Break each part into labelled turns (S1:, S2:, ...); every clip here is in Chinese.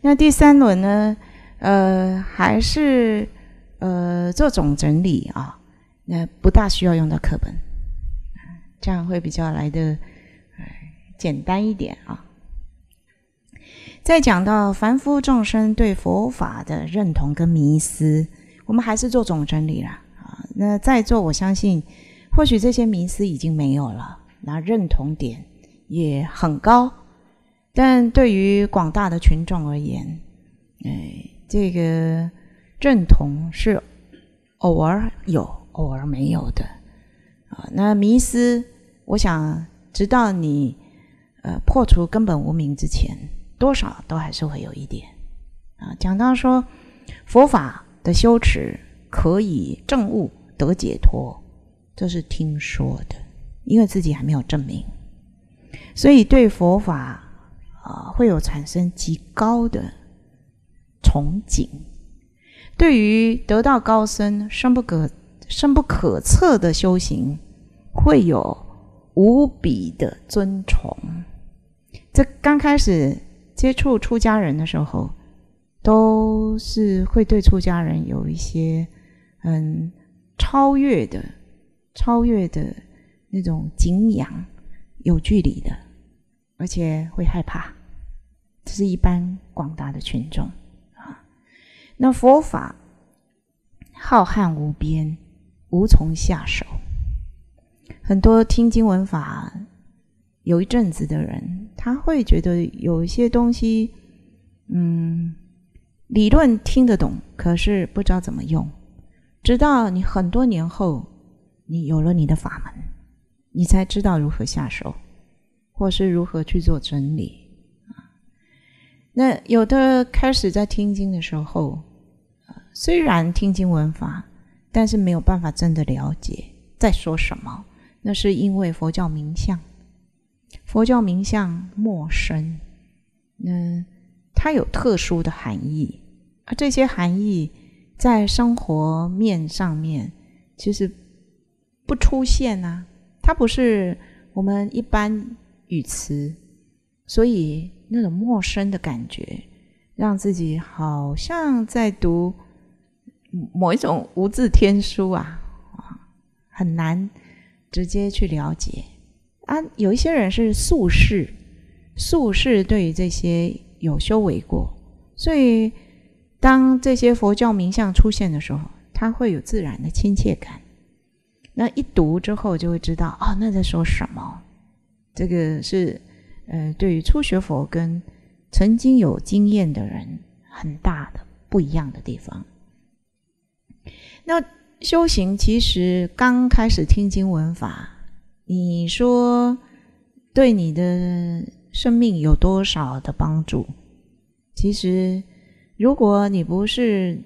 S1: 那第三轮呢？呃，还是呃做总整理啊，那不大需要用到课本，这样会比较来的简单一点啊。再讲到凡夫众生对佛法的认同跟迷思，我们还是做总整理了啊。那在座我相信，或许这些迷思已经没有了，那认同点也很高。但对于广大的群众而言，哎，这个认同是偶尔有、偶尔没有的啊。那迷思，我想直到你呃破除根本无名之前，多少都还是会有一点啊。讲到说佛法的修持可以证悟得解脱，这是听说的，因为自己还没有证明，所以对佛法。会有产生极高的憧憬，对于得道高僧、深不可深不可测的修行，会有无比的尊崇。这刚开始接触出家人的时候，都是会对出家人有一些嗯超越的、超越的那种敬仰，有距离的。而且会害怕，这是一般广大的群众啊。那佛法浩瀚无边，无从下手。很多听经闻法有一阵子的人，他会觉得有一些东西，嗯，理论听得懂，可是不知道怎么用。直到你很多年后，你有了你的法门，你才知道如何下手。或是如何去做整理？那有的开始在听经的时候，虽然听经闻法，但是没有办法真的了解在说什么。那是因为佛教名相，佛教名相陌生，那它有特殊的含义，而这些含义在生活面上面其实不出现啊。它不是我们一般。语词，所以那种陌生的感觉，让自己好像在读某一种无字天书啊，很难直接去了解啊。有一些人是素世，素世对于这些有修为过，所以当这些佛教名相出现的时候，他会有自然的亲切感。那一读之后，就会知道哦，那在说什么。这个是，呃，对于初学佛跟曾经有经验的人很大的不一样的地方。那修行其实刚开始听经闻法，你说对你的生命有多少的帮助？其实，如果你不是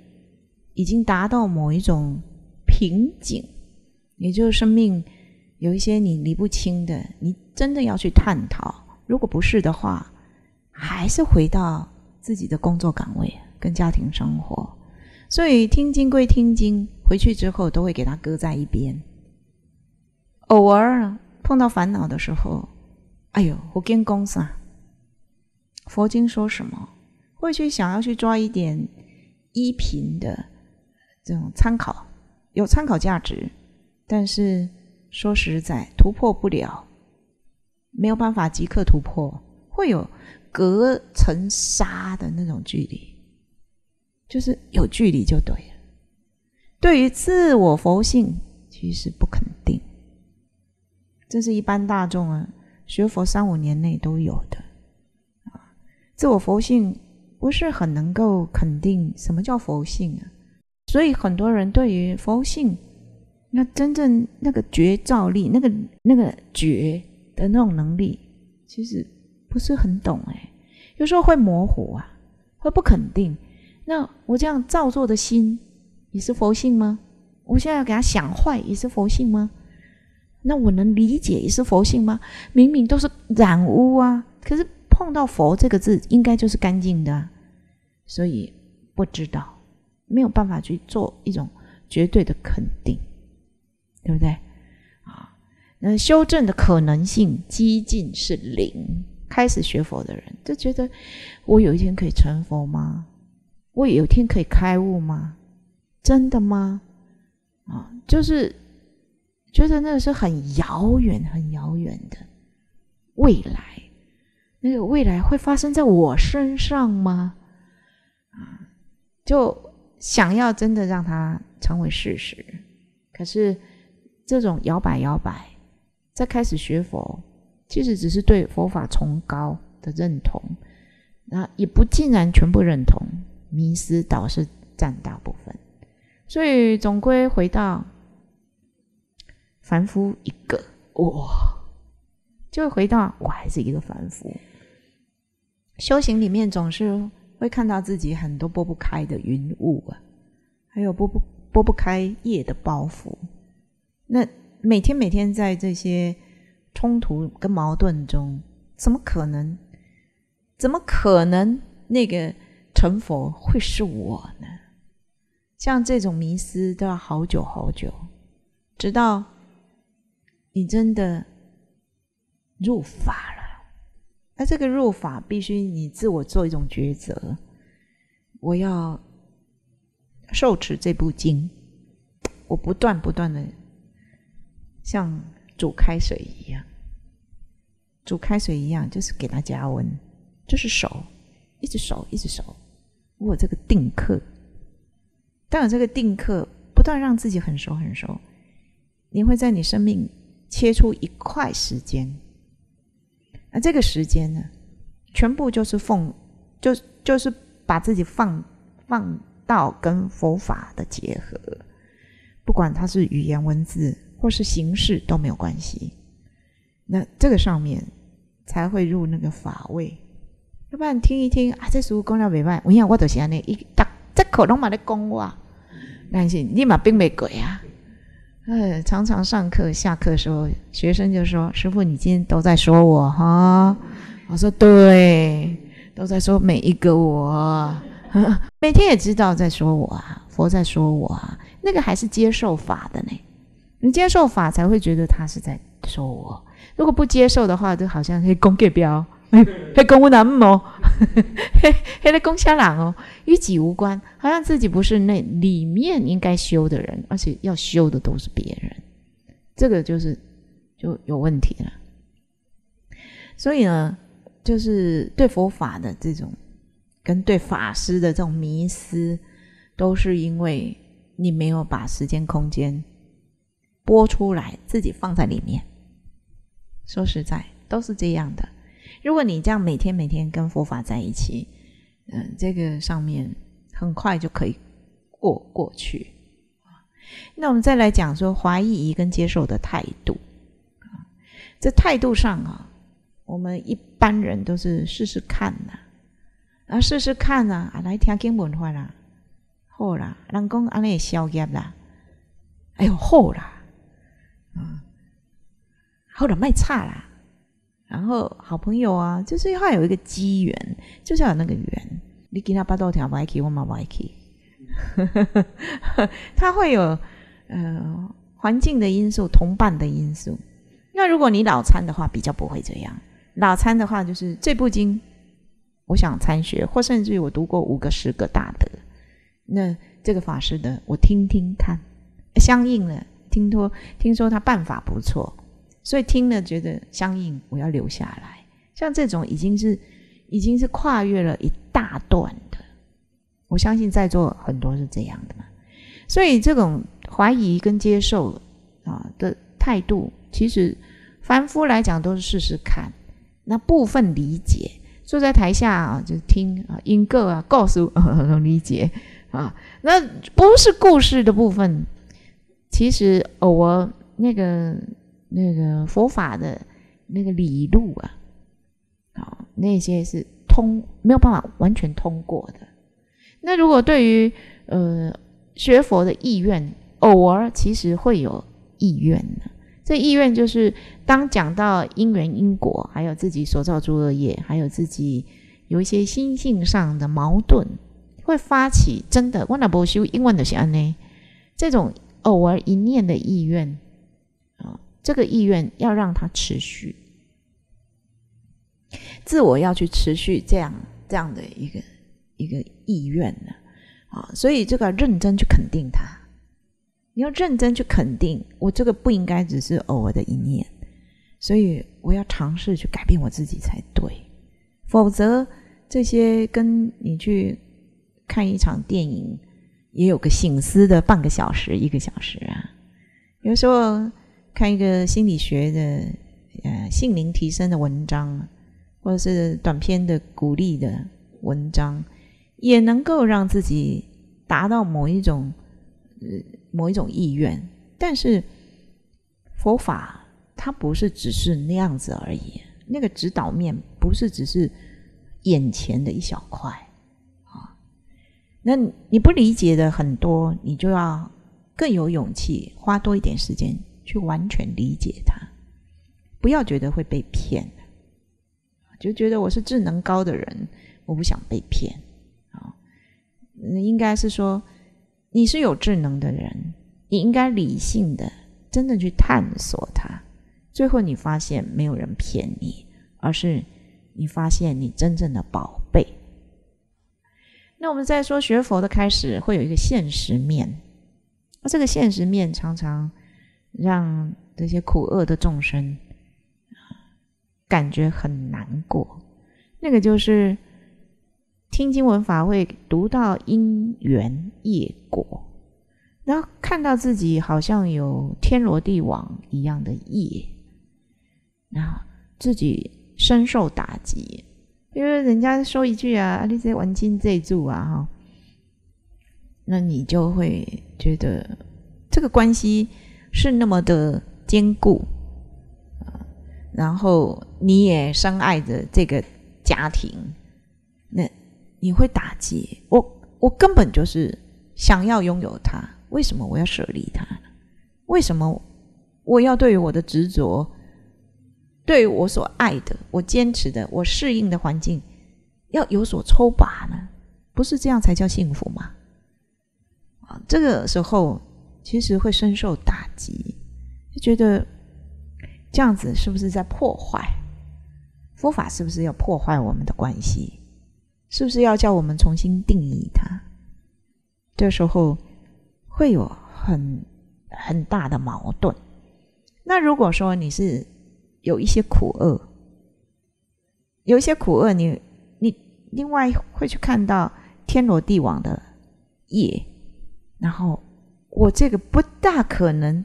S1: 已经达到某一种瓶颈，也就是生命。有一些你理不清的，你真的要去探讨。如果不是的话，还是回到自己的工作岗位跟家庭生活。所以听经归听经，回去之后都会给他搁在一边。偶尔碰到烦恼的时候，哎呦，我跟公司啊，佛经说什么？会去想要去抓一点依凭的这种参考，有参考价值，但是。说实在，突破不了，没有办法即刻突破，会有隔层纱的那种距离，就是有距离就对了。对于自我佛性，其实不肯定，这是一般大众啊，学佛三五年内都有的啊。自我佛性不是很能够肯定什么叫佛性啊，所以很多人对于佛性。那真正那个觉照力，那个那个觉的那种能力，其实不是很懂哎，有时候会模糊啊，会不肯定。那我这样造作的心，也是佛性吗？我现在要给他想坏，也是佛性吗？那我能理解，也是佛性吗？明明都是染污啊，可是碰到佛这个字，应该就是干净的，所以不知道，没有办法去做一种绝对的肯定。对不对？修正的可能性几近是零开始学佛的人，就觉得我有一天可以成佛吗？我有一天可以开悟吗？真的吗？啊，就是觉得那个是很遥远、很遥远的未来。那个未来会发生在我身上吗？啊，就想要真的让它成为事实。可是这种摇摆摇摆，在开始学佛，其实只是对佛法崇高的认同，那也不尽然全部认同，迷失倒是占大部分。所以总归回到凡夫一个，哇，就回到我还是一个凡夫。修行里面总是会看到自己很多拨不开的云雾啊，还有拨不拨不开业的包袱。那每天每天在这些冲突跟矛盾中，怎么可能？怎么可能那个成佛会是我呢？像这种迷失都要好久好久，直到你真的入法了。那这个入法必须你自我做一种抉择，我要受持这部经，我不断不断的像煮开水一样，煮开水一样，就是给它加温，就是熟，一直熟，一直熟。我这个定课，当有这个定课，不断让自己很熟很熟，你会在你生命切出一块时间。那这个时间呢，全部就是奉，就就是把自己放放到跟佛法的结合，不管它是语言文字或是形式都没有关系。那这个上面才会入那个法位，要不然听一听啊，这书讲了未歹，我讲我就是安尼，一大这口拢嘛在讲我，但是立马并没鬼啊。哎，常常上课下课的时候，学生就说：“师傅，你今天都在说我哈？”我说：“对，都在说每一个我，每天也知道在说我啊，佛在说我啊，那个还是接受法的呢。你接受法才会觉得他是在说我，如果不接受的话，就好像黑公给标。”还跟我难哦，还在攻下人哦，与己无关，好像自己不是那里面应该修的人，而且要修的都是别人，这个就是就有问题了。所以呢，就是对佛法的这种跟对法师的这种迷思，都是因为你没有把时间空间播出来，自己放在里面。说实在，都是这样的。如果你这样每天每天跟佛法在一起，嗯，这个上面很快就可以过过去。那我们再来讲说怀疑跟接受的态度，这态度上啊，我们一般人都是试试看呐，啊，试试看呐，啊，来听经文化啦，好啦，人讲安尼消业啦，哎呦好啦，啊，好了卖差啦。然后好朋友啊，就是要有一个机缘，就是要有那个缘。你给他八道条 y k 我嘛 y k 他会有呃环境的因素、同伴的因素。那如果你脑参的话，比较不会这样。脑参的话，就是这部经，我想参学，或甚至于我读过五个、十个大德，那这个法师的，我听听看，相应了，听说听说他办法不错。所以听了觉得相应，我要留下来。像这种已经是已经是跨越了一大段的，我相信在座很多是这样的嘛。所以这种怀疑跟接受啊的态度，其实凡夫来讲都是试试看。那部分理解，坐在台下啊就听啊，因个啊告诉能 理解啊。那不是故事的部分，其实偶尔那个。那个佛法的那个理路啊，啊，那些是通没有办法完全通过的。那如果对于呃学佛的意愿，偶尔其实会有意愿的。这意愿就是当讲到因缘因果，还有自己所造诸恶业，还有自己有一些心性上的矛盾，会发起真的我那不修英文的安呢，这种偶尔一念的意愿。啊这个意愿要让它持续，自我要去持续这样这样的一个一个意愿呢，啊，所以这个认真去肯定它，你要认真去肯定，我这个不应该只是偶尔的一念，所以我要尝试去改变我自己才对，否则这些跟你去看一场电影也有个醒思的半个小时一个小时啊，有时候看一个心理学的。呃，心灵提升的文章，或者是短篇的鼓励的文章，也能够让自己达到某一种呃某一种意愿。但是佛法它不是只是那样子而已，那个指导面不是只是眼前的一小块。那你不理解的很多，你就要更有勇气，花多一点时间去完全理解它。不要觉得会被骗，就觉得我是智能高的人，我不想被骗啊。应该是说你是有智能的人，你应该理性的、真的去探索它。最后你发现没有人骗你，而是你发现你真正的宝贝。那我们再说学佛的开始，会有一个现实面，那这个现实面常常让这些苦厄的众生。感觉很难过，那个就是听经文法会读到因缘业果，然后看到自己好像有天罗地网一样的业，然后自己深受打击。因为人家说一句啊，你在玩金这一柱啊，哈，那你就会觉得这个关系是那么的坚固。然后你也深爱着这个家庭，那你会打击我？我根本就是想要拥有它，为什么我要舍离它？为什么我要对于我的执着，对我所爱的、我坚持的、我适应的环境，要有所抽拔呢？不是这样才叫幸福吗？啊，这个时候其实会深受打击，就觉得。这样子是不是在破坏佛法？是不是要破坏我们的关系？是不是要叫我们重新定义它？这时候会有很很大的矛盾。那如果说你是有一些苦厄，有一些苦厄，你你另外会去看到天罗地网的业，然后我这个不大可能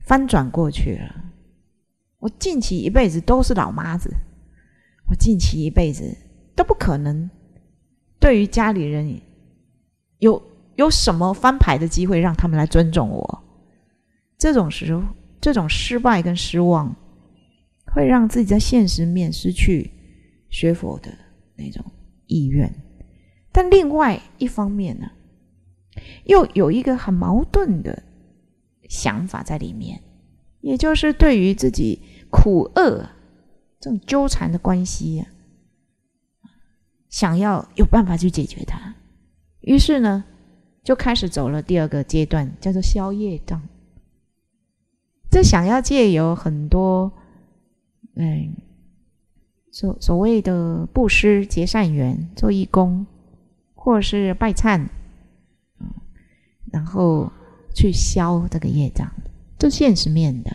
S1: 翻转过去了。我近期一辈子都是老妈子，我近期一辈子都不可能对于家里人有有什么翻牌的机会，让他们来尊重我。这种时候，这种失败跟失望，会让自己在现实面失去学佛的那种意愿。但另外一方面呢，又有一个很矛盾的想法在里面。也就是对于自己苦厄这种纠缠的关系，想要有办法去解决它，于是呢，就开始走了第二个阶段，叫做消业障。这想要借由很多，嗯，所所谓的布施、结善缘、做义工，或是拜忏，嗯然后去消这个业障。这现实面的，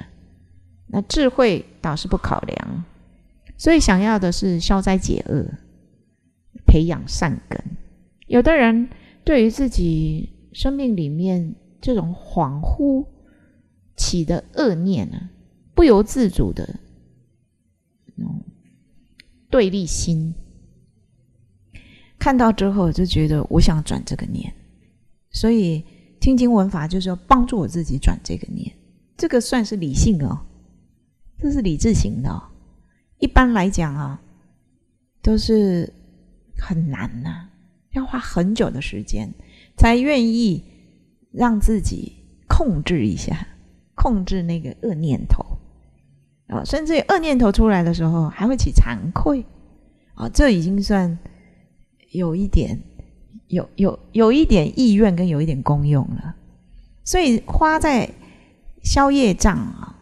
S1: 那智慧倒是不考量，所以想要的是消灾解厄，培养善根。有的人对于自己生命里面这种恍惚起的恶念呢，不由自主的对立心，看到之后就觉得我想转这个念，所以听经闻法就是要帮助我自己转这个念。这个算是理性哦，这是理智型的哦。一般来讲啊，都是很难呐，要花很久的时间才愿意让自己控制一下，控制那个恶念头。啊，甚至于恶念头出来的时候还会起惭愧啊，这已经算有一点有有有一点意愿跟有一点功用了，所以花在。消业障啊，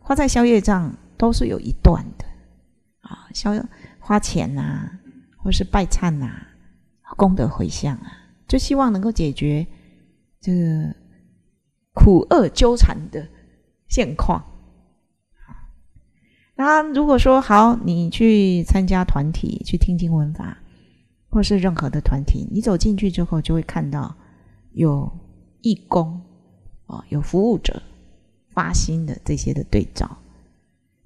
S1: 花在消业障都是有一段的啊。消花钱呐，或是拜忏呐，功德回向啊，就希望能够解决这个苦厄纠缠的现况。那如果说好，你去参加团体，去听经闻法，或是任何的团体，你走进去之后，就会看到有义工哦，有服务者发心的这些的对照。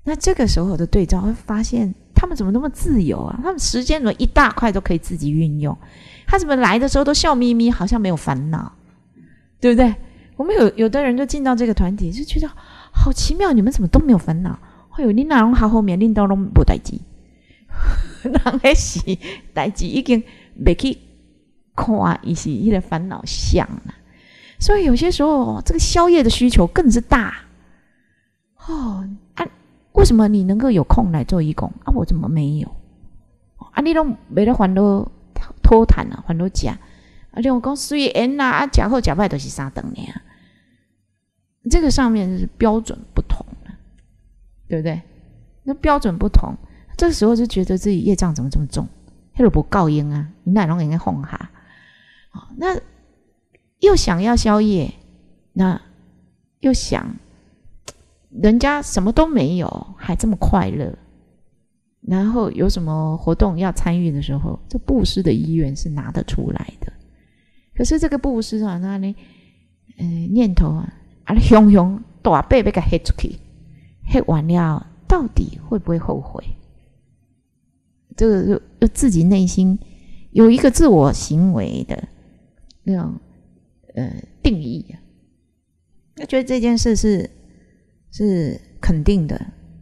S1: 那这个时候的对照会发现，他们怎么那么自由啊？他们时间怎么一大块都可以自己运用？他怎么来的时候都笑眯眯，好像没有烦恼，对不对？我们有有的人就进到这个团体，就觉得好奇妙，你们怎么都没有烦恼？哎呦，你哪拢好后面领导拢无代志，人迄是代志已经未去看，伊是迄个烦恼相了。所以有些时候，这个宵夜的需求更是大。哦，啊，为什么你能够有空来做义工啊？我怎么没有？啊，你都没得烦恼拖谈啊，还都假。而且我讲虽然呐，啊，假后假败都是三等的啊。这个上面是标准不同。对不对？那标准不同，这个时候就觉得自己业障怎么这么重？黑萝卜告应啊，你哪能应该哄哈？啊，那又想要宵夜，那又想人家什么都没有，还这么快乐，然后有什么活动要参与的时候，这布施的意愿是拿得出来的。可是这个布施啊，那呢，嗯，念头啊，啊，熊熊大背被给黑出去。黑完了，到底会不会后悔？这个就就自己内心有一个自我行为的那种呃定义啊，那觉得这件事是是肯定的，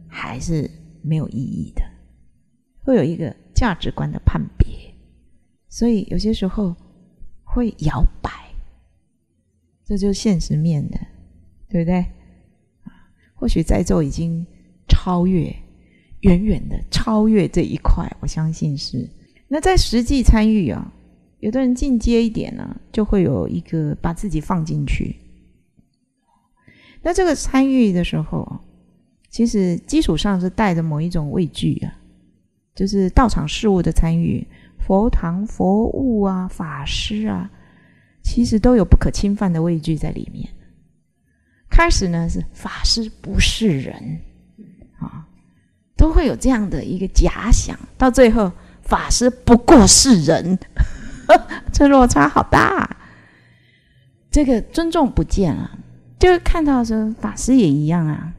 S1: 还是没有意义的？会有一个价值观的判别，所以有些时候会摇摆，这就是现实面的，对不对？或许在座已经超越，远远的超越这一块，我相信是。那在实际参与啊，有的人进阶一点呢，就会有一个把自己放进去。那这个参与的时候，其实基础上是带着某一种畏惧啊，就是道场事务的参与，佛堂佛物啊，法师啊，其实都有不可侵犯的畏惧在里面。开始呢是法师不是人啊，都会有这样的一个假想，到最后法师不过是人，这落差好大。这个尊重不见了，就看到说法师也一样啊，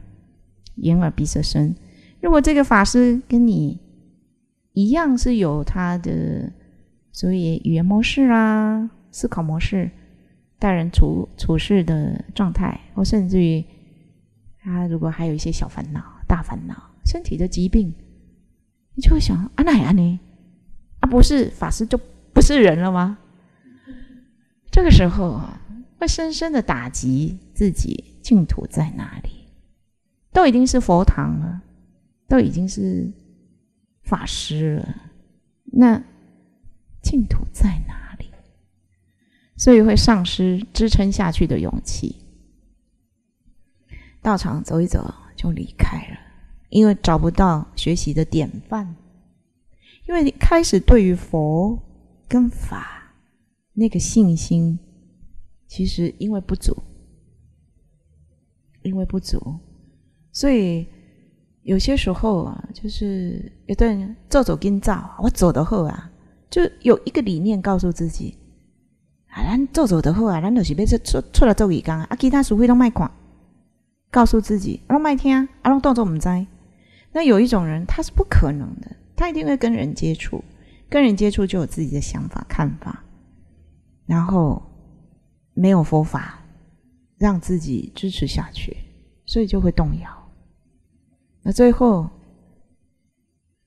S1: 眼耳鼻舌身。如果这个法师跟你一样是有他的所以语言模式啊，思考模式。待人处处事的状态，或甚至于他如果还有一些小烦恼、大烦恼、身体的疾病，你就会想：啊，那安呢？啊，不是法师就不是人了吗？这个时候，会深深的打击自己净土在哪里？都已经是佛堂了，都已经是法师了，那净土在哪？所以会丧失支撑下去的勇气，道场走一走就离开了，因为找不到学习的典范，因为开始对于佛跟法那个信心，其实因为不足，因为不足，所以有些时候啊，就是有的人走走跟照，我走的后啊，就有一个理念告诉自己。啊，咱做做得好啊，咱就是要出出出来做义工啊，其他书会拢卖看，告诉自己，拢卖听，啊，拢当作唔知。那有一种人，他是不可能的，他一定会跟人接触，跟人接触就有自己的想法、看法，然后没有佛法让自己支持下去，所以就会动摇。那最后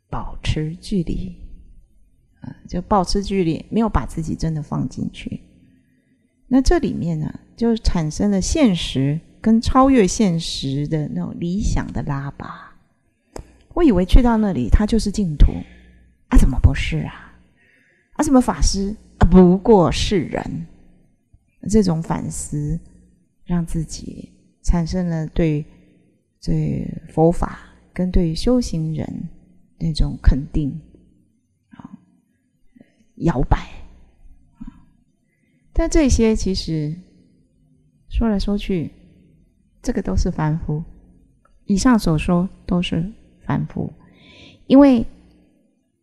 S1: 保持距离，啊，就保持距离，没有把自己真的放进去。那这里面呢，就产生了现实跟超越现实的那种理想的拉拔。我以为去到那里，他就是净土啊，怎么不是啊？啊，什么法师啊，不过是人。这种反思，让自己产生了对对佛法跟对修行人那种肯定啊，摇摆。但这些其实说来说去，这个都是凡夫。以上所说都是凡夫，因为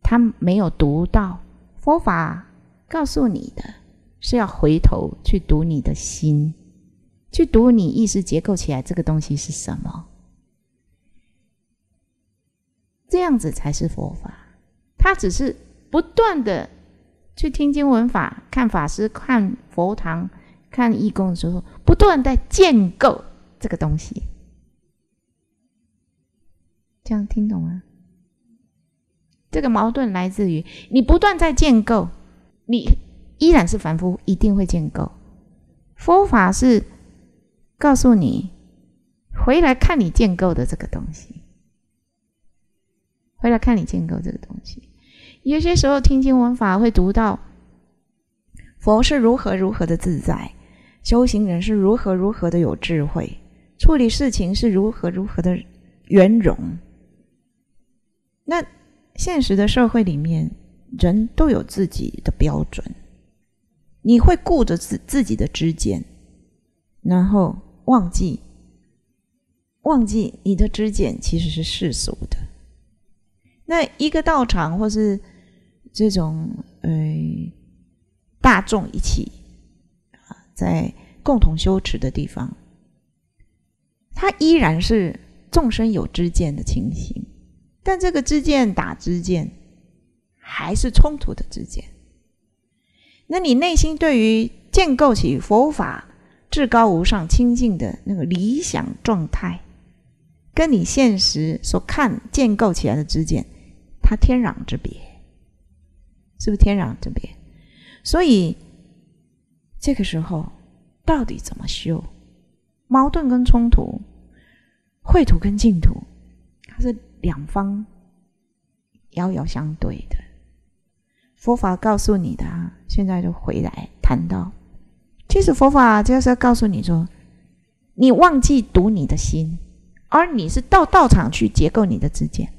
S1: 他没有读到佛法告诉你的，是要回头去读你的心，去读你意识结构起来这个东西是什么。这样子才是佛法，他只是不断的去听经闻法、看法师、看佛堂、看义工的时候，不断在建构这个东西。这样听懂吗？这个矛盾来自于你不断在建构，你依然是凡夫，一定会建构。佛法是告诉你回来看你建构的这个东西。回来看你建构这个东西，有些时候听经闻法会读到佛是如何如何的自在，修行人是如何如何的有智慧，处理事情是如何如何的圆融。那现实的社会里面，人都有自己的标准，你会顾着自自己的知见，然后忘记忘记你的知见其实是世俗的。那一个道场，或是这种呃大众一起啊，在共同修持的地方，它依然是众生有知见的情形，但这个知见打知见，还是冲突的知见。那你内心对于建构起佛法至高无上、清净的那个理想状态，跟你现实所看建构起来的知见。它天壤之别，是不是天壤之别？所以这个时候到底怎么修？矛盾跟冲突，秽土跟净土，它是两方遥遥相对的。佛法告诉你的，现在就回来谈到，其实佛法就是要告诉你说，你忘记读你的心，而你是到道场去结构你的知见。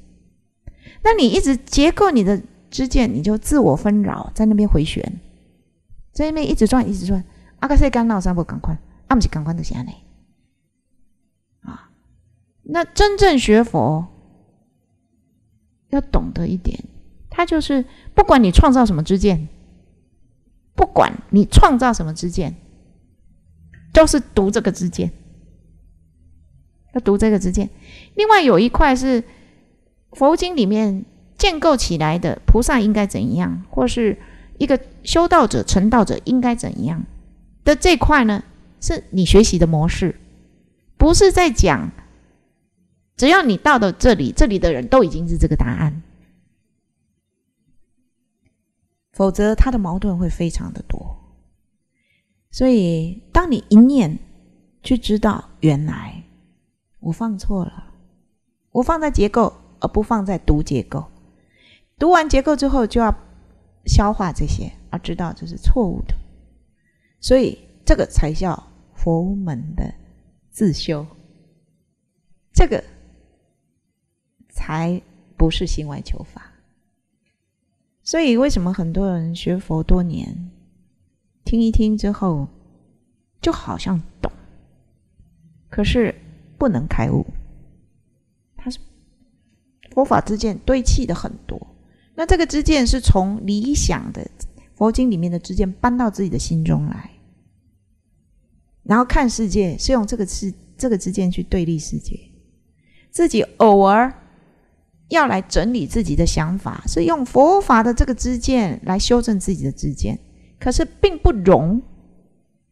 S1: 那你一直结构你的支见，你就自我纷扰，在那边回旋，在那边一直转，一直转。阿克塞干闹三不赶快，阿姆是赶快的下来啊！那真正学佛要懂得一点，他就是不管你创造什么支见，不管你创造什么支见，都是读这个支见，要读这个支见。另外有一块是。佛经里面建构起来的菩萨应该怎样，或是一个修道者、成道者应该怎样的这块呢？是你学习的模式，不是在讲，只要你到了这里，这里的人都已经是这个答案，否则他的矛盾会非常的多。所以，当你一念去知道，原来我放错了，我放在结构。而不放在读结构，读完结构之后就要消化这些，而知道这是错误的，所以这个才叫佛门的自修，这个才不是心外求法。所以为什么很多人学佛多年，听一听之后就好像懂，可是不能开悟，他是。佛法之见堆砌的很多，那这个之见是从理想的佛经里面的之见搬到自己的心中来，然后看世界是用这个是这个之见去对立世界，自己偶尔要来整理自己的想法，是用佛法的这个支见来修正自己的之见，可是并不容，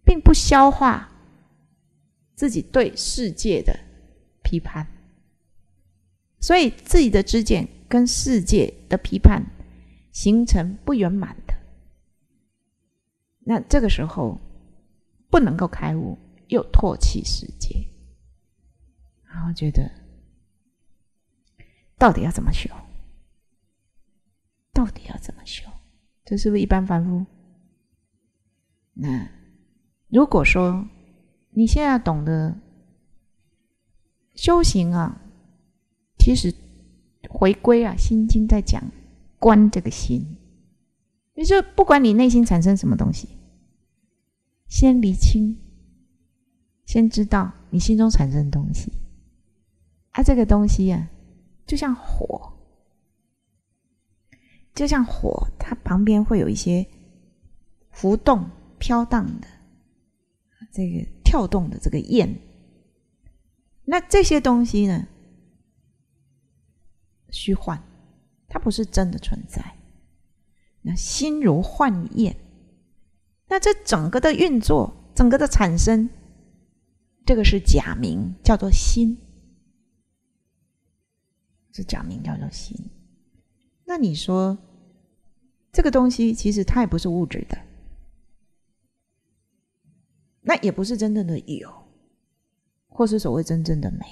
S1: 并不消化自己对世界的批判。所以自己的知见跟世界的批判形成不圆满的，那这个时候不能够开悟，又唾弃世界，然后觉得到底要怎么修？到底要怎么修？这是不是一般凡夫？那如果说你现在懂得修行啊？其实回归啊，《心经》在讲观这个心，也就不管你内心产生什么东西，先理清，先知道你心中产生的东西，啊，这个东西呀，就像火，就像火，它旁边会有一些浮动、飘荡的这个跳动的这个焰，那这些东西呢？虚幻，它不是真的存在。那心如幻焰，那这整个的运作，整个的产生，这个是假名，叫做心。这假名叫做心。那你说，这个东西其实它也不是物质的，那也不是真正的有，或是所谓真正的美，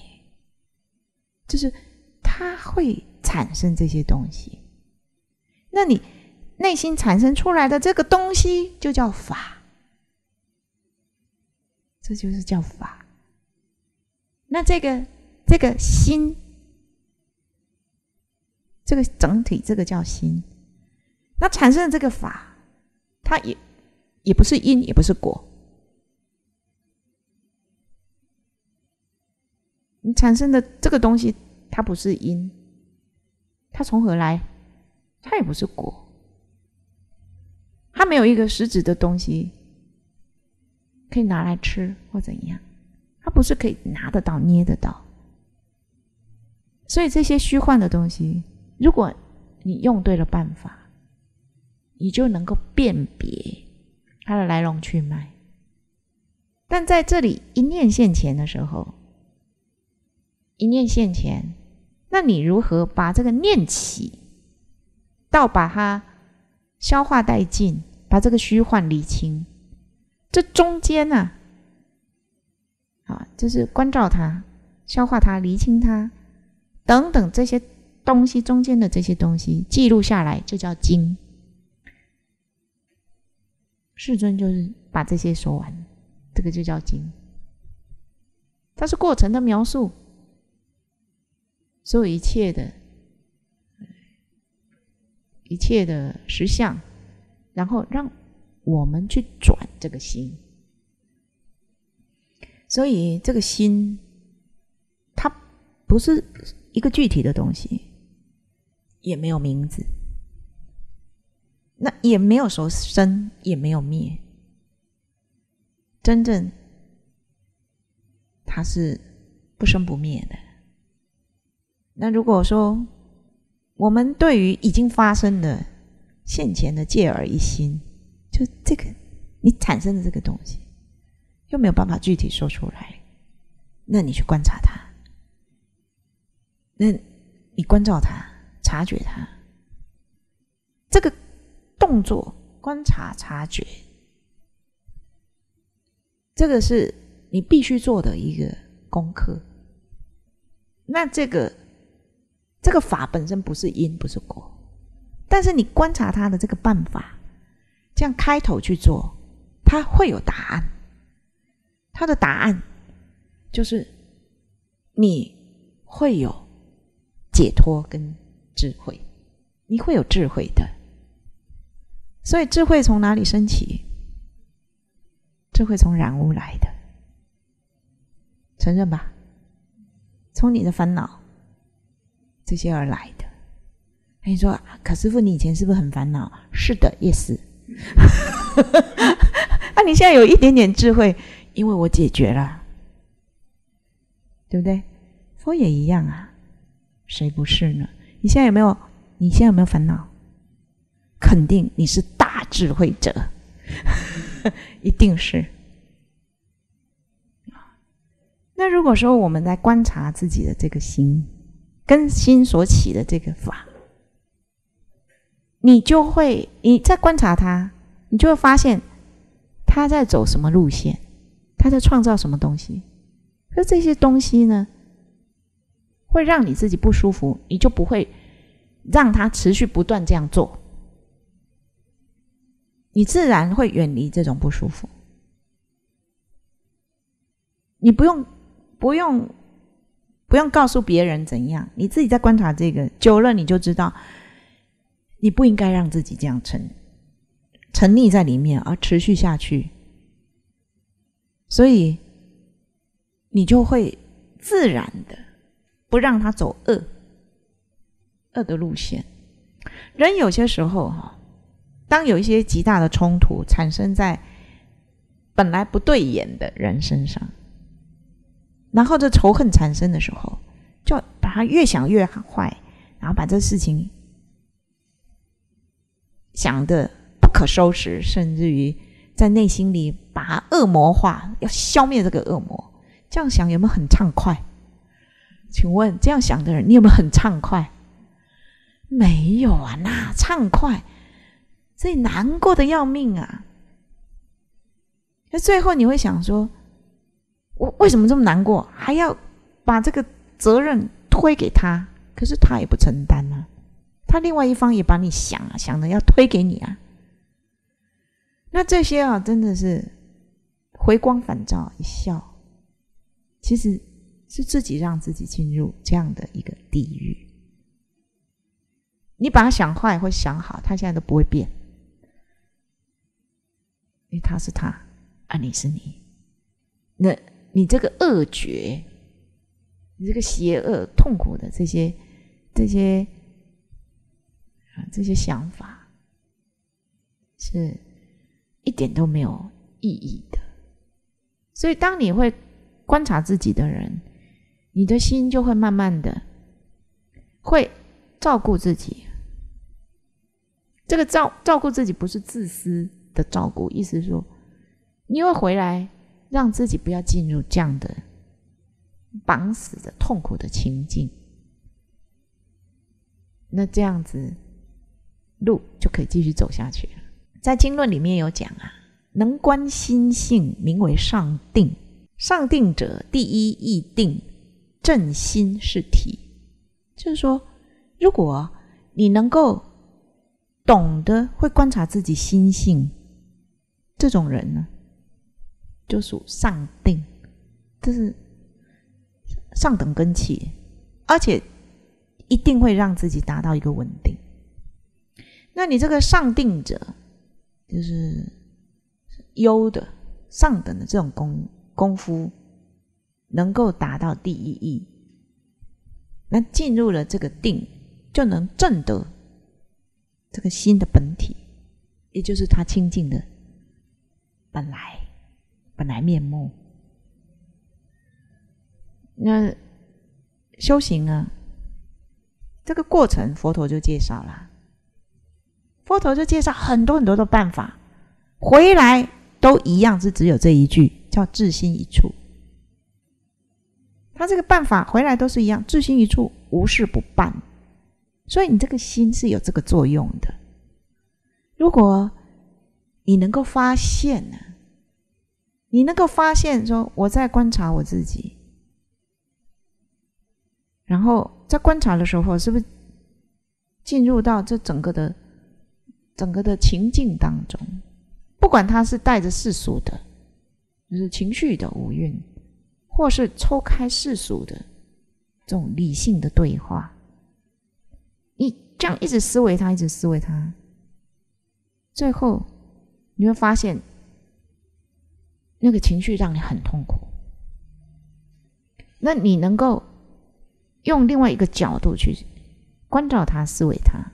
S1: 就是。它会产生这些东西，那你内心产生出来的这个东西就叫法，这就是叫法。那这个这个心，这个整体，这个叫心。那产生的这个法，它也也不是因，也不是果。你产生的这个东西。它不是因，它从何来？它也不是果，它没有一个实质的东西可以拿来吃或怎样，它不是可以拿得到、捏得到。所以这些虚幻的东西，如果你用对了办法，你就能够辨别它的来龙去脉。但在这里一念现前的时候，一念现前。那你如何把这个念起，到把它消化殆尽，把这个虚幻理清？这中间呢，啊，就是关照它、消化它、理清它等等这些东西中间的这些东西记录下来，就叫经。世尊就是把这些说完，这个就叫经。它是过程的描述。所有一切的，一切的实相，然后让我们去转这个心。所以这个心，它不是一个具体的东西，也没有名字，那也没有说生，也没有灭，真正它是不生不灭的。那如果说我们对于已经发生的现前的借耳一心，就这个你产生的这个东西，又没有办法具体说出来，那你去观察它，那你关照它，察觉它，这个动作观察察觉，这个是你必须做的一个功课。那这个。这个法本身不是因，不是果，但是你观察它的这个办法，这样开头去做，它会有答案。它的答案就是你会有解脱跟智慧，你会有智慧的。所以智慧从哪里升起？智慧从染污来的，承认吧？从你的烦恼。这些而来的，你说，可师傅，你以前是不是很烦恼？是的，也 是。那你现在有一点点智慧，因为我解决了，对不对？佛也一样啊，谁不是呢？你现在有没有？你现在有没有烦恼？肯定你是大智慧者，一定是。那如果说我们在观察自己的这个心。跟心所起的这个法，你就会你在观察他，你就会发现他在走什么路线，他在创造什么东西。那这些东西呢，会让你自己不舒服，你就不会让他持续不断这样做，你自然会远离这种不舒服。你不用不用。不用告诉别人怎样，你自己在观察这个久了，你就知道，你不应该让自己这样沉沉溺在里面而持续下去，所以你就会自然的不让他走恶恶的路线。人有些时候哈，当有一些极大的冲突产生在本来不对眼的人身上。然后这仇恨产生的时候，就把他越想越坏，然后把这事情想的不可收拾，甚至于在内心里把他恶魔化，要消灭这个恶魔。这样想有没有很畅快？请问这样想的人，你有没有很畅快？没有啊，那畅快？所以难过的要命啊！那最后你会想说。我为什么这么难过？还要把这个责任推给他？可是他也不承担呢。他另外一方也把你想啊想的要推给你啊。那这些啊，真的是回光返照一笑，其实是自己让自己进入这样的一个地狱。你把他想坏或想好，他现在都不会变，因为他是他，而你是你，那。你这个恶觉，你这个邪恶、痛苦的这些、这些啊，这些想法，是一点都没有意义的。所以，当你会观察自己的人，你的心就会慢慢的会照顾自己。这个照照顾自己，不是自私的照顾，意思是说，你会回来。让自己不要进入这样的绑死的痛苦的情境，那这样子路就可以继续走下去了。在经论里面有讲啊，能观心性，名为上定。上定者，第一义定，正心是体。就是说，如果你能够懂得会观察自己心性，这种人呢？就属上定，这是上等根器，而且一定会让自己达到一个稳定。那你这个上定者，就是优的上等的这种功功夫，能够达到第一义，那进入了这个定，就能证得这个心的本体，也就是他清净的本来。本来面目，那修行啊，这个过程佛陀就介绍了，佛陀就介绍很多很多的办法，回来都一样，是只有这一句叫“至心一处”。他这个办法回来都是一样，“至心一处，无事不办”。所以你这个心是有这个作用的。如果你能够发现呢？你能够发现说我在观察我自己，然后在观察的时候，是不是进入到这整个的整个的情境当中？不管他是带着世俗的，就是情绪的五蕴，或是抽开世俗的这种理性的对话，你这样一直思维它，一直思维它，最后你会发现。那个情绪让你很痛苦，那你能够用另外一个角度去关照他、思维他，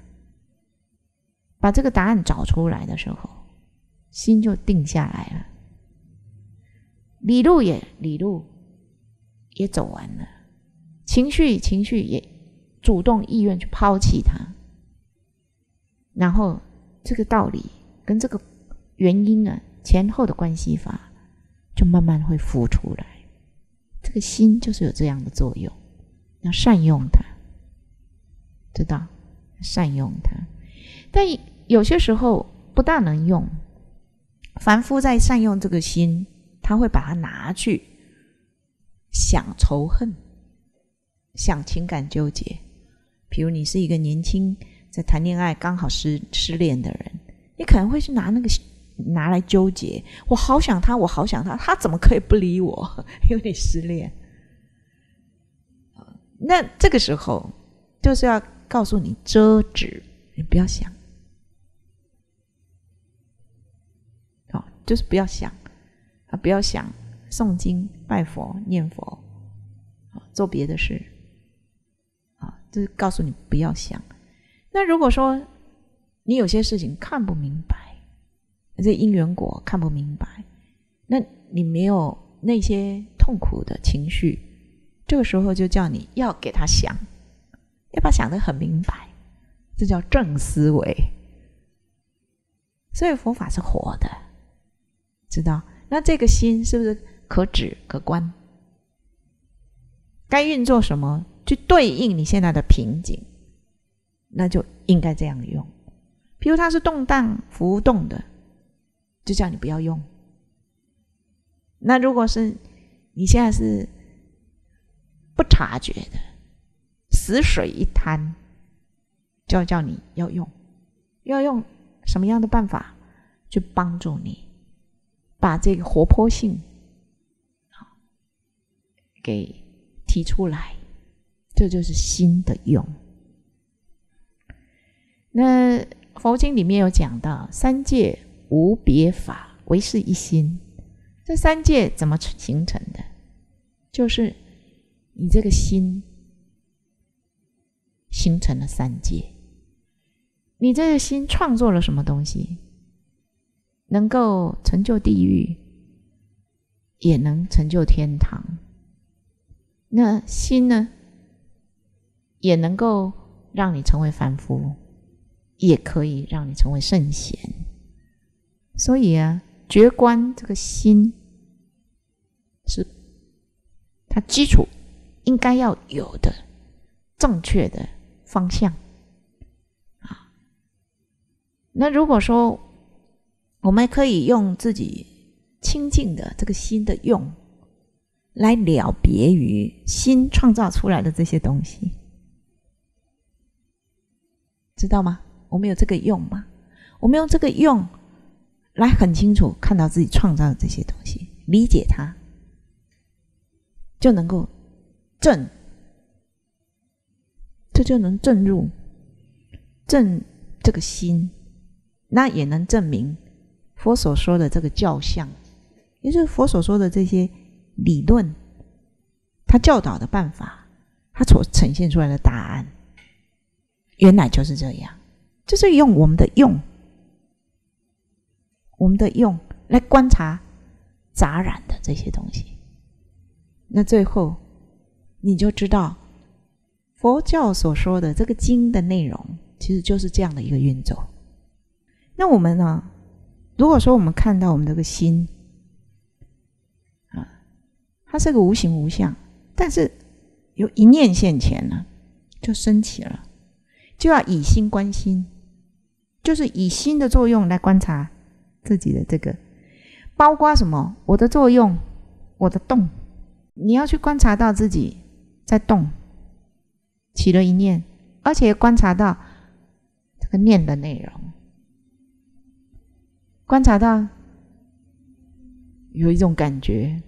S1: 把这个答案找出来的时候，心就定下来了，理路也理路也走完了，情绪情绪也主动意愿去抛弃它，然后这个道理跟这个原因啊前后的关系法。就慢慢会浮出来，这个心就是有这样的作用，要善用它，知道？善用它，但有些时候不大能用。凡夫在善用这个心，他会把它拿去想仇恨，想情感纠结。比如你是一个年轻在谈恋爱刚好失失恋的人，你可能会去拿那个。拿来纠结，我好想他，我好想他，他怎么可以不理我？因为你失恋，那这个时候就是要告诉你遮止，你不要想，好，就是不要想。啊，不要想诵经、拜佛、念佛，做别的事，啊，就是告诉你不要想。那如果说你有些事情看不明白，这因缘果看不明白，那你没有那些痛苦的情绪，这个时候就叫你要给他想，要把想得很明白，这叫正思维。所以佛法是活的，知道？那这个心是不是可止可观？该运作什么去对应你现在的瓶颈？那就应该这样用。譬如它是动荡浮动的，就叫你不要用。那如果是你现在是不察觉的死水一滩，就要叫你要用，要用什么样的办法去帮助你把这个活泼性好给提出来？这就是心的用。那佛经里面有讲到三界无别法，唯是一心。这三界怎么形成的？就是你这个心形成了三界。你这个心创作了什么东西，能够成就地狱，也能成就天堂。那心呢，也能够让你成为凡夫。也可以让你成为圣贤，所以啊，觉观这个心是它基础应该要有的正确的方向啊。那如果说我们可以用自己清净的这个心的用来了别于心创造出来的这些东西，知道吗？我们有这个用吗？我们用这个用来很清楚看到自己创造的这些东西，理解它，就能够正，这就能正入正这个心，那也能证明佛所说的这个教相，也就是佛所说的这些理论，他教导的办法，他所呈现出来的答案，原来就是这样。就是用我们的用，我们的用来观察杂染的这些东西，那最后你就知道佛教所说的这个经的内容，其实就是这样的一个运作。那我们呢？如果说我们看到我们这个心啊，它是个无形无相，但是有一念现前呢，就升起了，就要以心观心。就是以心的作用来观察自己的这个，包括什么？我的作用，我的动，你要去观察到自己在动，起了一念，而且观察到这个念的内容，观察到有一种感觉，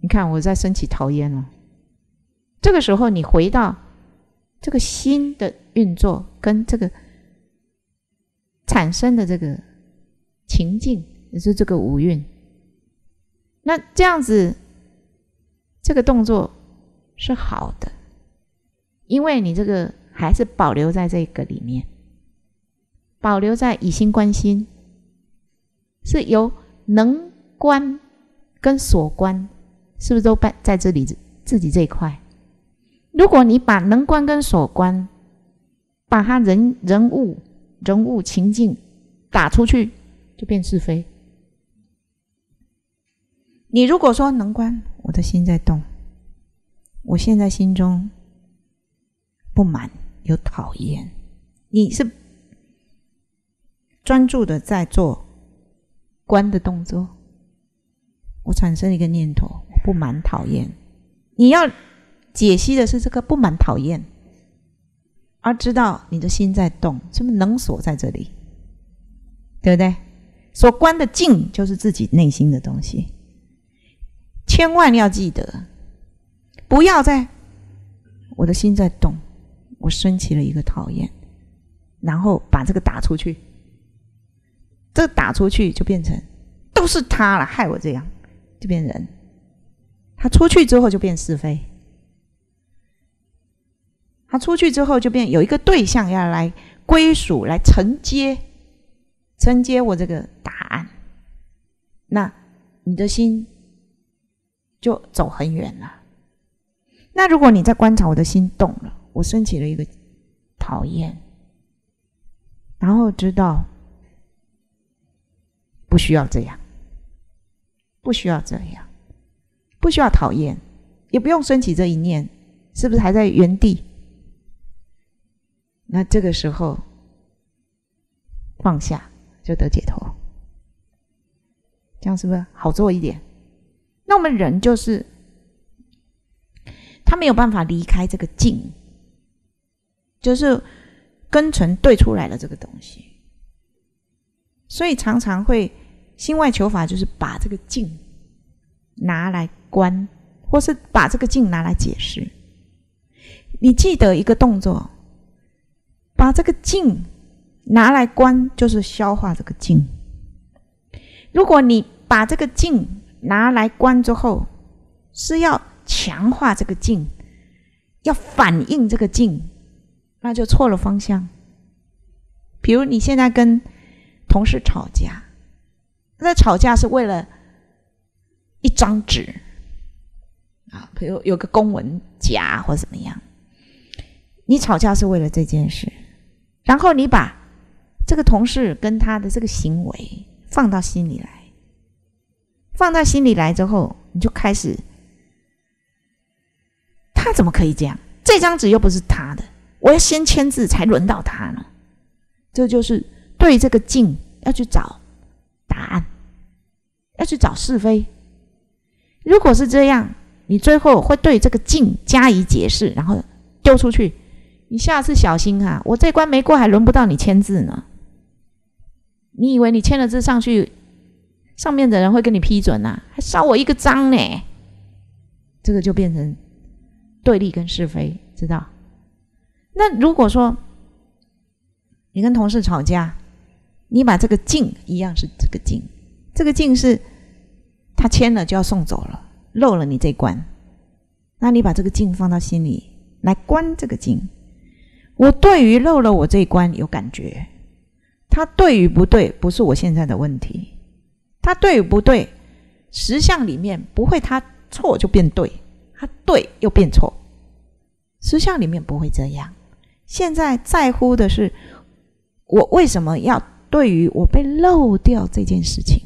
S1: 你看我在升起讨厌了，这个时候你回到这个心的运作跟这个。产生的这个情境也是这个五蕴，那这样子，这个动作是好的，因为你这个还是保留在这个里面，保留在以心观心，是由能观跟所观，是不是都在在这里自己这一块？如果你把能观跟所观，把它人人物。人物情境打出去就变是非。你如果说能观，我的心在动，我现在心中不满有讨厌，你是专注的在做观的动作，我产生一个念头，不满讨厌，你要解析的是这个不满讨厌。而知道你的心在动，是不是能锁在这里？对不对？所观的境就是自己内心的东西。千万要记得，不要再我的心在动，我升起了一个讨厌，然后把这个打出去，这打出去就变成都是他了，害我这样，就变人。他出去之后就变是非，他出去之后就变有一个对象要来归属、来承接、承接我这个答案，那你的心就走很远了。那如果你在观察我的心动了，我升起了一个讨厌，然后知道不需要这样，不需要这样。不需要讨厌，也不用升起这一念，是不是还在原地？那这个时候放下就得解脱，这样是不是好做一点？那我们人就是他没有办法离开这个境，就是根尘对出来了这个东西，所以常常会心外求法，就是把这个境拿来。观，或是把这个镜拿来解释。你记得一个动作，把这个镜拿来观，就是消化这个静。如果你把这个静拿来观之后，是要强化这个静，要反映这个静，那就错了方向。比如你现在跟同事吵架，那吵架是为了一张纸。啊，比如有个公文夹或怎么样，你吵架是为了这件事，然后你把这个同事跟他的这个行为放到心里来，放到心里来之后，你就开始，他怎么可以这样？这张纸又不是他的，我要先签字才轮到他呢。这就是对这个镜要去找答案，要去找是非。如果是这样。你最后会对这个镜加以解释，然后丢出去。你下次小心哈，我这关没过，还轮不到你签字呢。你以为你签了字上去，上面的人会跟你批准呐？还少我一个章呢。这个就变成对立跟是非，知道？那如果说你跟同事吵架，你把这个镜一样是这个镜，这个镜是他签了就要送走了。漏了你这关，那你把这个镜放到心里来关这个镜。我对于漏了我这一关有感觉，它对与不对不是我现在的问题，它对与不对，实相里面不会它错就变对，它对又变错，实相里面不会这样。现在在乎的是我为什么要对于我被漏掉这件事情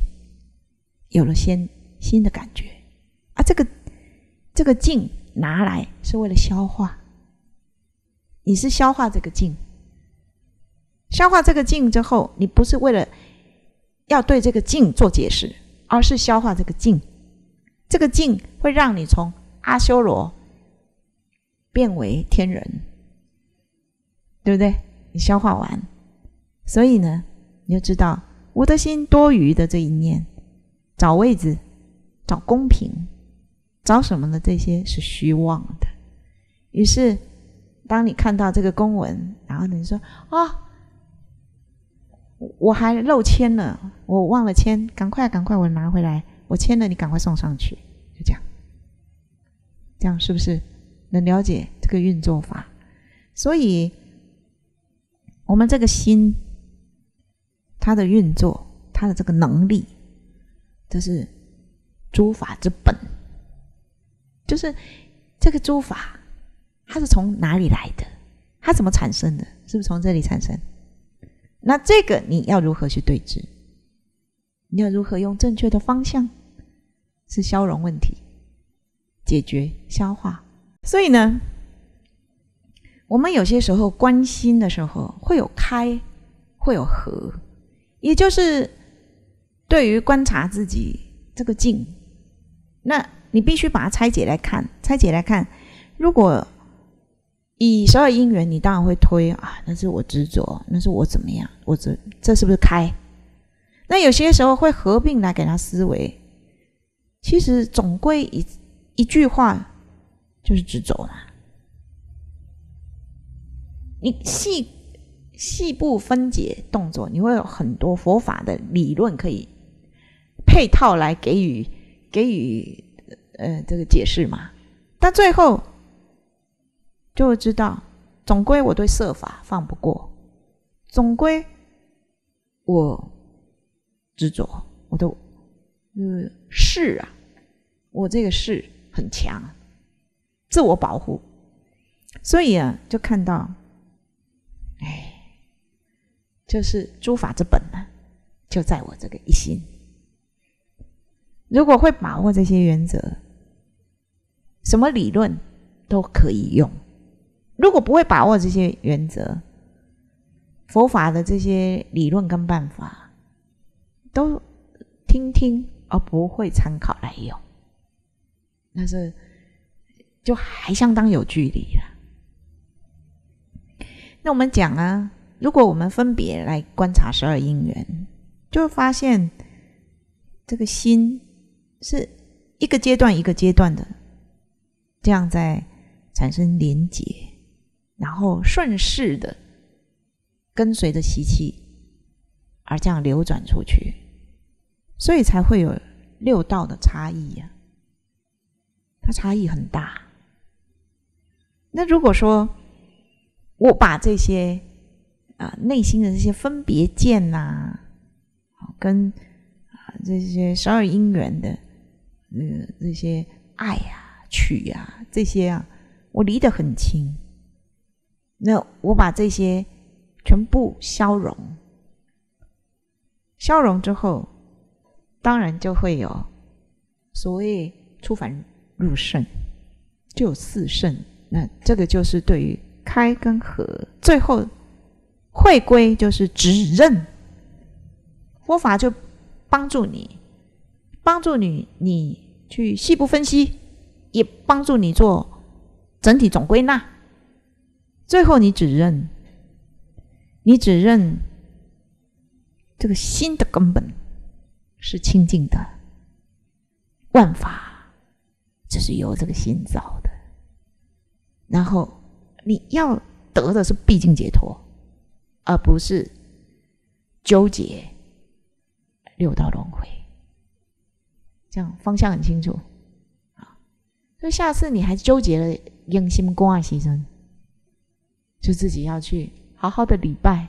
S1: 有了新新的感觉。啊，这个这个镜拿来是为了消化，你是消化这个镜，消化这个镜之后，你不是为了要对这个镜做解释，而是消化这个镜，这个镜会让你从阿修罗变为天人，对不对？你消化完，所以呢，你就知道我的心多余的这一念，找位置，找公平。找什么呢？这些是虚妄的。于是，当你看到这个公文，然后你说：“啊，我还漏签了，我忘了签，赶快赶快，我拿回来，我签了，你赶快送上去。”就这样，这样是不是能了解这个运作法？所以，我们这个心，它的运作，它的这个能力，这是诸法之本。就是这个诸法，它是从哪里来的？它怎么产生的？是不是从这里产生？那这个你要如何去对治？你要如何用正确的方向，是消融问题、解决消化？所以呢，我们有些时候关心的时候，会有开，会有合，也就是对于观察自己这个境，那。你必须把它拆解来看，拆解来看。如果以十二因缘，你当然会推啊，那是我执着，那是我怎么样？我这这是不是开？那有些时候会合并来给他思维。其实总归一一句话，就是执着嘛。你细细部分解动作，你会有很多佛法的理论可以配套来给予给予呃这个解释嘛。但最后就会知道，总归我对色法放不过，总归我执着，我的呃势啊，我这个势很强，自我保护。所以啊，就看到，哎，就是诸法之本呢，就在我这个一心。如果会把握这些原则，什么理论都可以用；如果不会把握这些原则，佛法的这些理论跟办法，都听听而不会参考来用，那是就还相当有距离了。那我们讲啊，如果我们分别来观察十二因缘，就会发现这个心是一个阶段一个阶段的这样在产生连结，然后顺势的跟随着习气而这样流转出去，所以才会有六道的差异呀，它差异很大。那如果说，我把这些啊内心的这些分别见呐，跟啊这些十二因缘的呃这些爱呀、取呀这些啊，我离得很清。那我把这些全部消融，消融之后，当然就会有所谓出凡入圣，就有四圣。那这个就是对于。开跟合，最后会归就是指认佛法，就帮助你，帮助你，你去细部分析，也帮助你做整体总归纳。最后你只认，你只认这个心的根本是清净的，万法只是由这个心造的，然后。你要得的是毕竟解脱，而不是纠结六道轮回。这样方向很清楚啊。所以下次你还纠结了用心观牺牲，就自己要去好好的礼拜，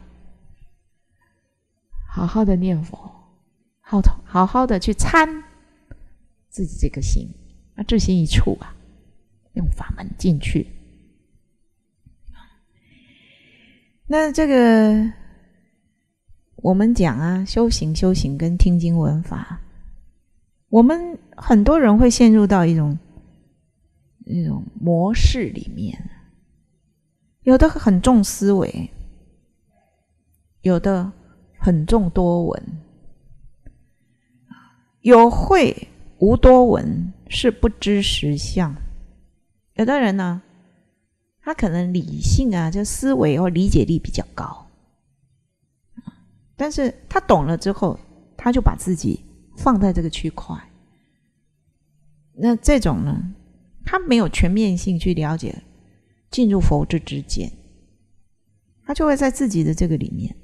S1: 好好的念佛，好好好的去参自己这个心，那这心一处啊，用法门进去。那这个我们讲啊，修行、修行跟听经闻法，我们很多人会陷入到一种那种模式里面，有的很重思维，有的很重多闻，有会无多闻是不知实相，有的人呢。他可能理性啊，就思维或理解力比较高，但是他懂了之后，他就把自己放在这个区块。那这种呢，他没有全面性去了解进入佛智之间，他就会在自己的这个里面，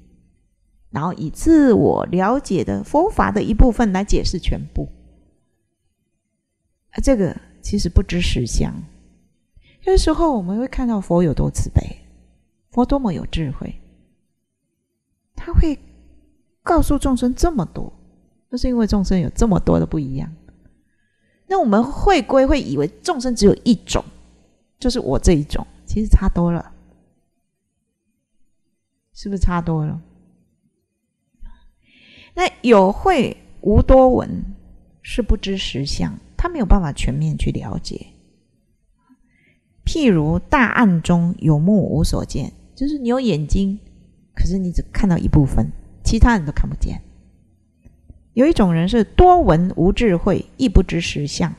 S1: 然后以自我了解的佛法的一部分来解释全部。啊，这个其实不知实相。有时候我们会看到佛有多慈悲，佛多么有智慧，他会告诉众生这么多，就是因为众生有这么多的不一样。那我们会归会以为众生只有一种，就是我这一种，其实差多了，是不是差多了？那有会无多闻，是不知实相，他没有办法全面去了解。譬如大暗中有目无所见，就是你有眼睛，可是你只看到一部分，其他人都看不见。有一种人是多闻无智慧，亦不知实相。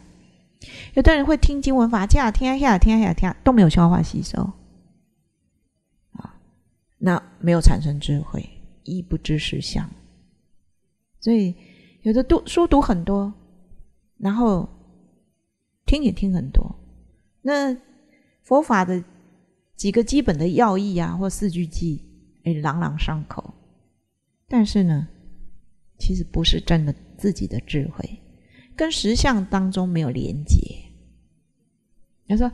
S1: 有的人会听经文法，听啊听啊听啊听啊听啊，都没有消化吸收，啊，那没有产生智慧，亦不知实相。所以有的读书读很多，然后听也听很多，那。佛法的几个基本的要义啊，或四句偈，哎，朗朗上口。但是呢，其实不是真的自己的智慧，跟实相当中没有连结。他说：“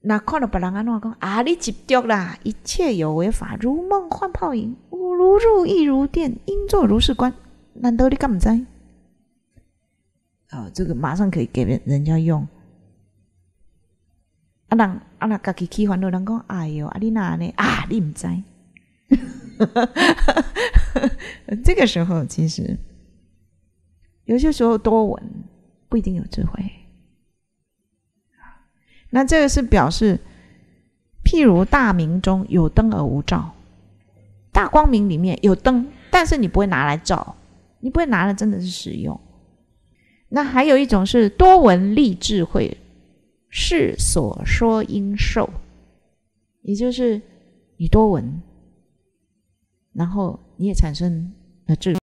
S1: 那看到别人安怎讲啊？你执着啦，一切有为法，如梦幻泡影，如入亦如电，应作如是观。难道你敢不知？哦，这个马上可以给人人家用。啊，人啊，那家己起烦恼，人讲哎哟，啊，你哪呢？啊，你唔知。”这个时候，其实有些时候多闻不一定有智慧。那这个是表示，譬如大明中有灯而无照，大光明里面有灯，但是你不会拿来照，你不会拿来真的是使用。那还有一种是多闻立智慧，是所说应受，也就是你多闻。然后你也产生了智慧。